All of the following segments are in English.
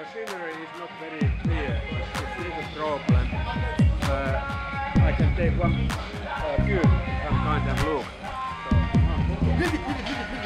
the scenery is not very clear. It is a problem. Uh, I can take one uh, view and kind of look. No,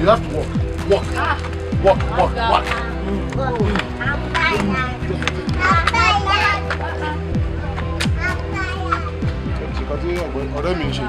you have to walk. Walk. Walk, walk, walk. Ọ̀rẹ́ mi ń ṣe.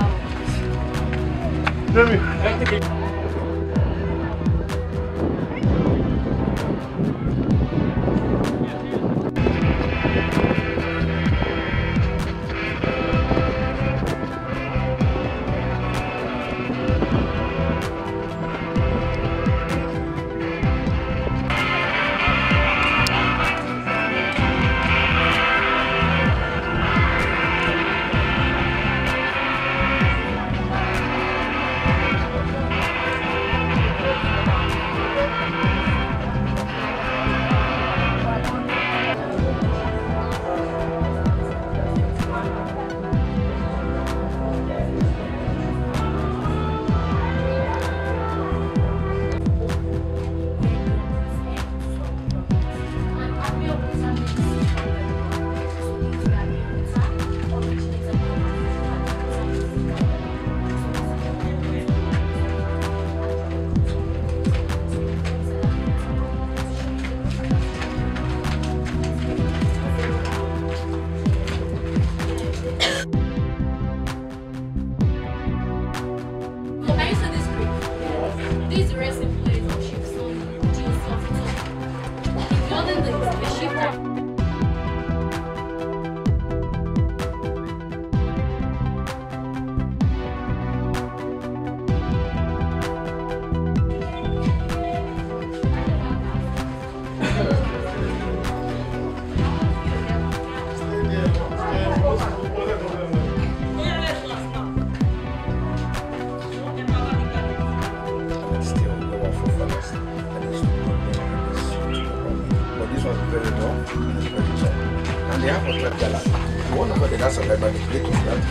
Script? This very rough and very. And they have a club. The one there, that's a lemon. The plate was that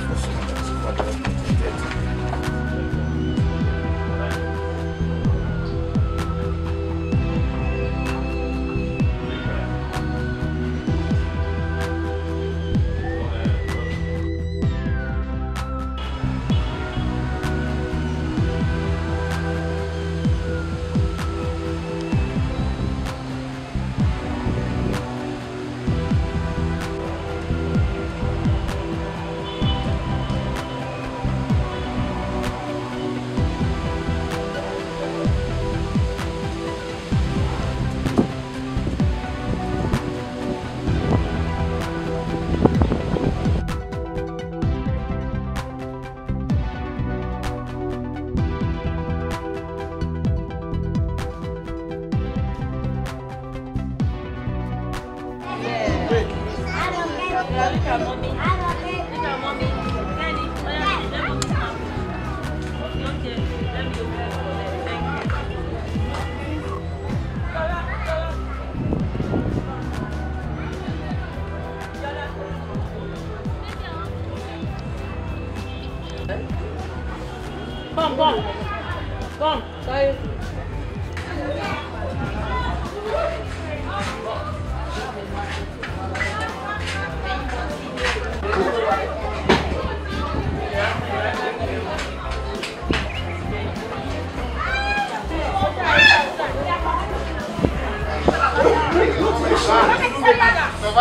You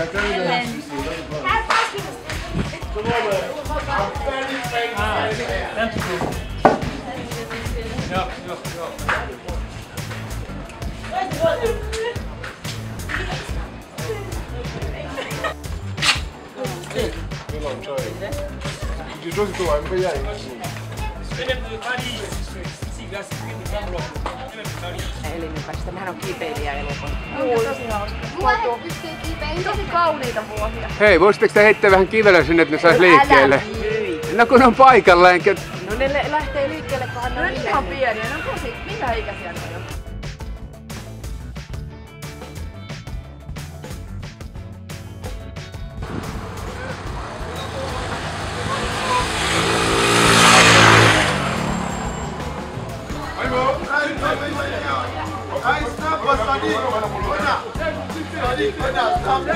are telling them. Ja, ja. suosittua, mikä jäi? Elinympäristö. Nehän on kipeilijä elokuva. Vuohet pystyy kiipeihin. Tosi kauniita vuohia. Hei, voisitteko te heittää vähän kivellä sinne, että ne sais liikkeelle? No kun on paikalla, enkä... No ne lähtee liikkeelle, kunhan ne Ne on on ihan pieniä, ne on tosi, mitä ikäisiä ne on? dit que dans l'ensemble,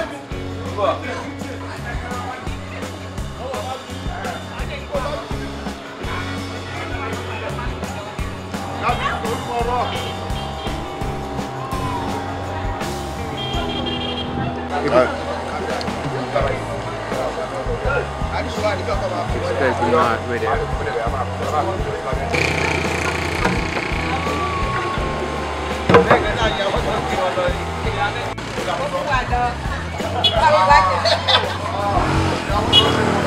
What do I do? How do you like it?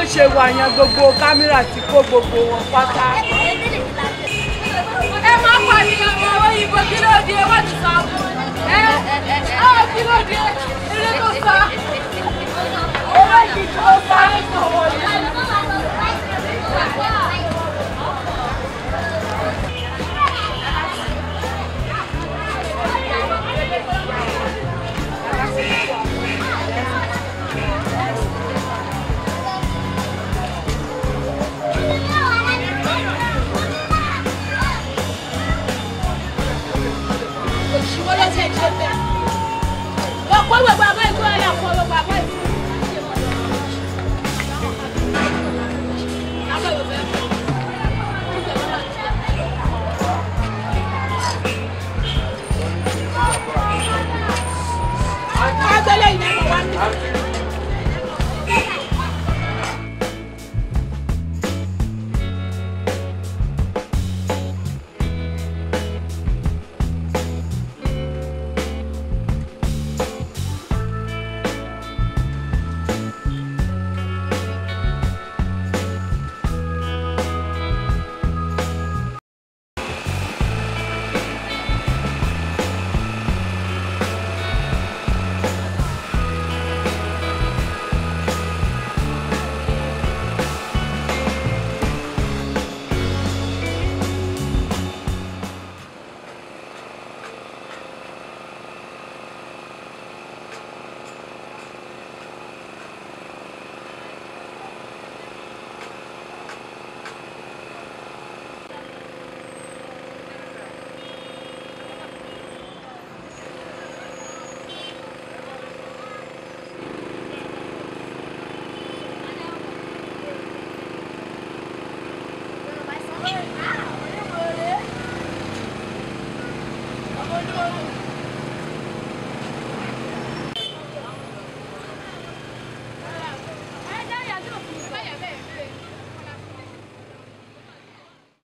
Wọ́n ṣe wà yẹn gbogbo kámẹ́rà tí kó gbogbo wọn pátá. ẹ má pàdéyàn mọ òyìnbó kí ló dé? Wọ́n ti sọ ẹ ọ kí ló dé? Ilé tó sọ? Owó ìdí tó sọ ẹ agbélé ìyẹn kò wá ní. Vamos, vamos.